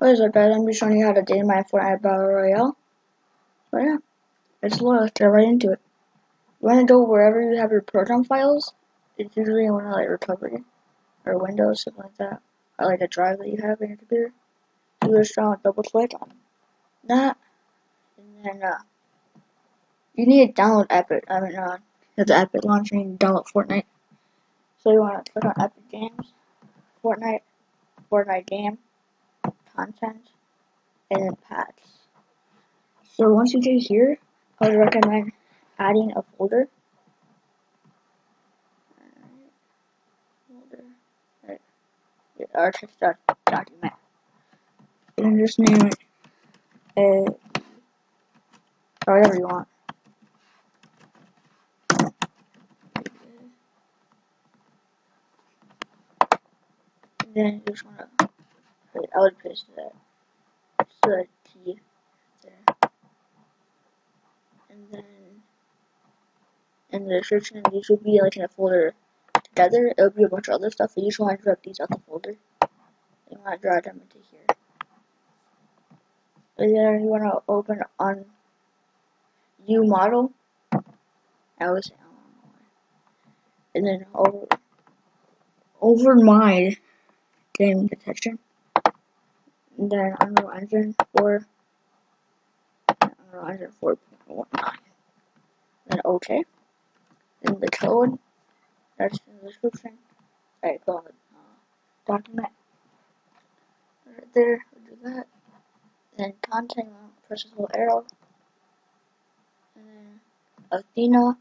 What is up guys, I'm to showing you how to data mine Fortnite Battle Royale. So yeah, let's let's get right into it. You want to go wherever you have your program files. It's usually of like recovery or Windows, something like that. Or like a drive that you have in your computer. You just uh, double click on that. And then uh, you need to download Epic. I mean, uh, the Epic launcher, you need to download Fortnite. So you want to click on Epic Games, Fortnite, Fortnite game content, and then paths. So once you get here, I would recommend adding a folder. Folder. Our text document. And just name it or whatever you want. Then you just wanna I would push that the key there. And then in the description, these will be like in a folder together. It'll be a bunch of other stuff, but you just want to drop these out the folder. You want to drag them into here. And then you want to open on UModel. I why. And then over, over my game detection then Unreal Engine 4, Unreal Engine 4.19. Then OK. Then the code, that's in the description. Right, go on uh, document. Right there, do that. Then content, press this little arrow. And then Athena.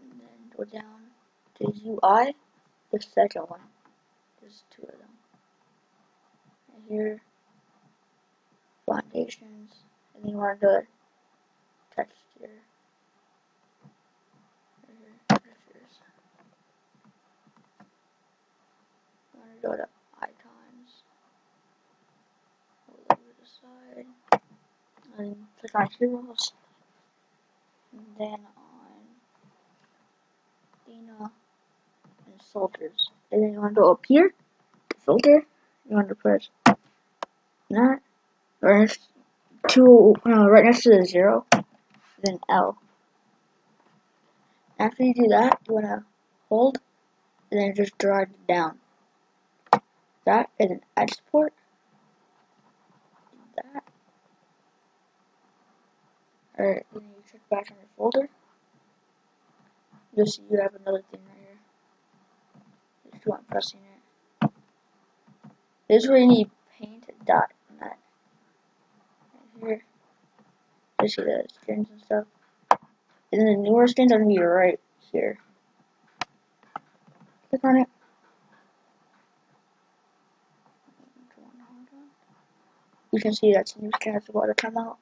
And then go down to UI, the second one. There's two of them here, foundations, and you want to go to icons, over the side, and click on heroes, and then on Dina and soldiers. And then you want to go up here, filter, you want to press that right next to uh, right next to the zero, then L. After you do that, you want to hold, and then just draw it down. That is an export. That. Alright, then you check back on your folder. You'll see you have another thing right here. If you want pressing it. This is where you need paint dot here. You see the skins and stuff. And the newer skins are gonna be right here. Click on it. You can see that's new skin that's about to come out.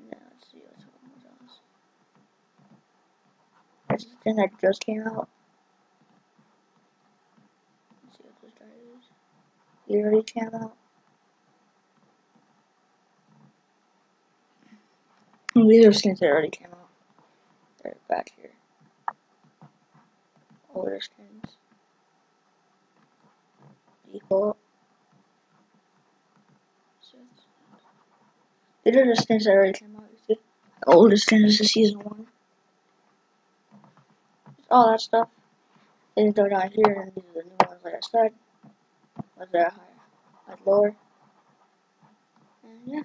Now let's see what's going on. That's the skin that just came out. You already came out. Oh, these are skins that already came out. They're back here. Older skins. Default. These are the skins that already came out. You see? The older skins is season one. All that stuff. Go down here and these are the new ones like I said was there higher, like lower. And yeah,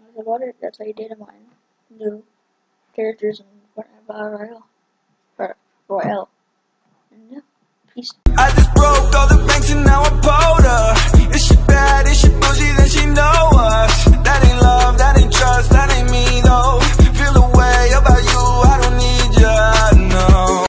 that's about it. That's how you data mine new characters and whatever. Royale. And yeah, peace. I just broke all the banks and now